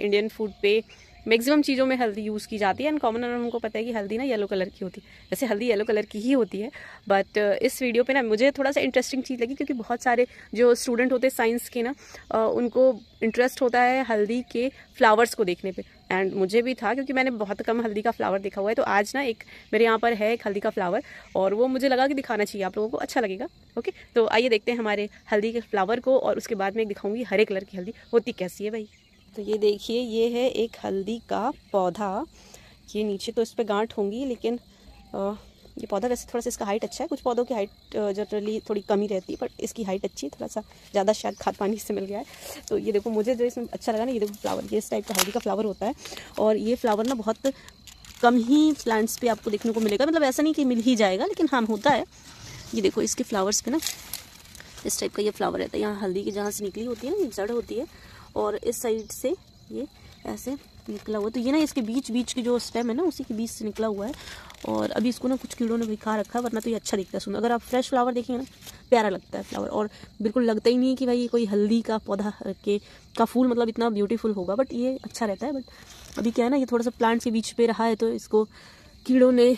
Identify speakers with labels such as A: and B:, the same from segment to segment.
A: Indian food पे maximum चीज़ों में हल्दी यूज़ की जाती है। एंड कॉमन हमको पता है कि हल्दी ना येलो कलर की होती है। वैसे हल्दी येलो कलर की ही होती है। बट uh, इस वीडियो पे ना मुझे थोड़ा सा इंटरेस्टिंग चीज़ लगी क्योंकि बहुत सारे जो स्टूडेंट होते हैं साइंस के ना uh, उनको इंटरेस्ट होता है हल्दी के फ्लावर्स को देखने पे। एंड मुझे भी था क्योंकि मैंने बहुत कम हल्दी का फ्लावर देखा हुआ है। तो आज ना एक मेरे यहाँ पर है एक हल्दी का फ्लावर और वो मुझे लगा कि दिखाना चाहिए आप लोगों को। अच्छा लगेगा ओके तो आइए देखते हैं हमारे हल्दी के फ्लावर को और उसके बाद में एक दिखाऊँगी हरे कलर की हल्दी होती कैसी है भाई? तो ये देखिए ये है एक हल्दी का पौधा। ये नीचे तो इस पर गांठ होंगी लेकिन आ, ये पौधा वैसे थोड़ा सा इसका हाइट अच्छा है। कुछ पौधों की हाइट जनरली थोड़ी कमी रहती है बट इसकी हाइट अच्छी है थोड़ा सा ज़्यादा शायद खाद पानी से मिल गया है। तो ये देखो मुझे जो इसमें अच्छा लगा ना ये देखो फ्लावर ये इस टाइप का हल्दी का फ्लावर होता है। और ये फ्लावर ना बहुत कम ही प्लांट्स पे आपको देखने को मिलेगा। मतलब ऐसा नहीं कि मिल ही जाएगा लेकिन हाँ होता है। ये देखो इसके फ्लावर्स पे ना इस टाइप का ये फ्लावर रहता है। यहाँ हल्दी की जहाँ से निकली होती है ना जड़ होती है और इस साइड से ये ऐसे निकला हुआ तो ये ना इसके बीच बीच की जो स्टेम है ना, उसी के बीच से निकला हुआ है। और अभी इसको ना कुछ कीड़ों ने भी खा रखा है, वरना तो ये अच्छा दिखता है सुंदर। अगर आप फ्रेश फ्लावर देखेंगे ना, प्यारा लगता है फ्लावर और बिल्कुल लगता ही नहीं कि भाई ये कोई हल्दी का पौधा के, का फूल मतलब इतना ब्यूटीफुल होगा बट ये अच्छा रहता है। बट अभी क्या है ना, ये थोड़ा सा प्लांट्स के बीच पे रहा है तो इसको कीड़ों ने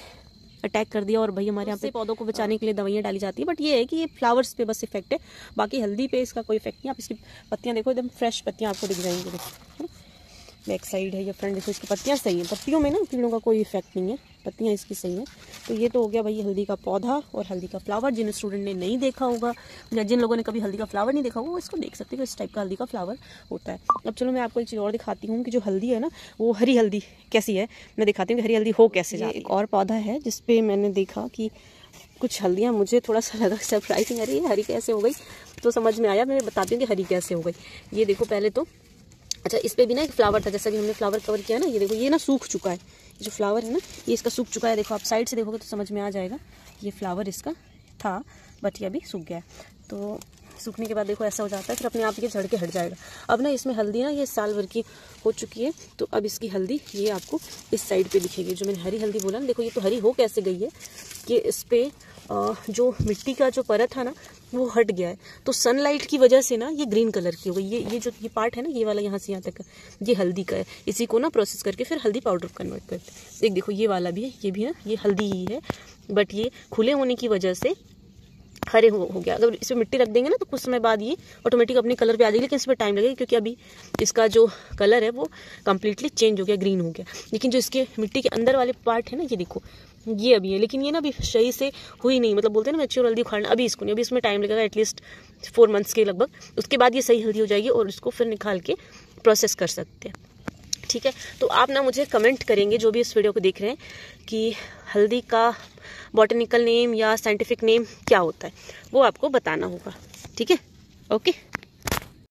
A: अटैक कर दिया और भाई हमारे यहाँ पे पौधों को बचाने के लिए दवाइयाँ डाली जाती है बट ये है कि ये फ्लावर्स पे बस इफ़ेक्ट है। बाकी हल्दी पे इसका कोई इफ़ेक्ट नहीं आप इसकी पत्तियाँ देखो एकदम फ्रेश पत्तियाँ आपको दिख जाएँगी। बैक साइड है या फ्रंट देखो इसकी पत्तियाँ सही हैं। पत्तियों में ना कीड़ों का कोई इफ़ेक्ट नहीं है। पत्तियाँ इसकी सही हैं। तो ये तो हो गया भाई हल्दी का पौधा और हल्दी का फ्लावर जिन स्टूडेंट ने नहीं देखा होगा या जिन लोगों ने कभी हल्दी का फ्लावर नहीं देखा होगा वो इसको देख सकते हो इस टाइप का हल्दी का फ्लावर होता है। अब चलो मैं आपको एक चीज़ और दिखाती हूँ कि जो हल्दी है ना वो हरी हल्दी कैसी है मैं दिखाती हूँ कि हरी हल्दी हो कैसे जाए एक और पौधा है जिसपे मैंने देखा कि कुछ हल्दियाँ मुझे थोड़ा सा लगा सरप्राइजिंग अरे हरी कैसे हो गई? तो समझ में आया मैं बताती हूँ कि हरी कैसे हो गई। ये देखो पहले तो अच्छा इस पर भी ना एक फ्लावर था, जैसा कि हमने फ्लावर कवर किया ना, ये देखो, ये ना सूख चुका है। ये जो फ्लावर है ना, ये इसका सूख चुका है। देखो, आप साइड से देखोगे तो समझ में आ जाएगा, ये फ्लावर इसका था बट ये अभी सूख गया तो सूखने के बाद देखो ऐसा हो जाता है, फिर अपने आप ये झड़ के हट जाएगा। अब ना इसमें हल्दी ना ये साल भर की हो चुकी है तो अब इसकी हल्दी ये आपको इस साइड पे दिखेगी। जो मैंने हरी हल्दी बोला ना, देखो ये तो हरी हो कैसे गई है, कि इस पर जो मिट्टी का जो परत है ना, वो हट गया है। तो सनलाइट की वजह से ना ये ग्रीन कलर की हो गई। ये ये जो ये पार्ट है ना, ये वाला यहाँ से यहाँ तक, ये हल्दी का है। इसी को ना प्रोसेस करके फिर हल्दी पाउडर कन्वर्ट करते एक देखो ये वाला भी है, ये भी है, ये हल्दी ही है। बट ये खुले होने की वजह से हरे हो, हो गया। अगर इसमें मिट्टी रख देंगे ना तो कुछ समय बाद ये ऑटोमेटिक अपने कलर पे आ जाएगी लेकिन इसमें टाइम लगेगा क्योंकि अभी इसका जो कलर है वो कम्प्लीटली चेंज हो गया ग्रीन हो गया। लेकिन जो इसके मिट्टी के अंदर वाले पार्ट है ना ये देखो ये अभी है। लेकिन ये ना अभी सही से हुई नहीं मतलब बोलते हैं ना मैच्योर हल्दी उखाड़ना अभी इसको नहीं अभी इसमें टाइम लगेगा एटलीस्ट फोर मंथ्स के लगभग। उसके बाद ये सही हल्दी हो जाएगी और इसको फिर निकाल के प्रोसेस कर सकते हैं। ठीक है? तो आप ना मुझे कमेंट करेंगे, जो भी इस वीडियो को देख रहे हैं, कि हल्दी का बॉटनिकल नेम या साइंटिफिक नेम क्या होता है? वो आपको बताना होगा। ठीक है? ओके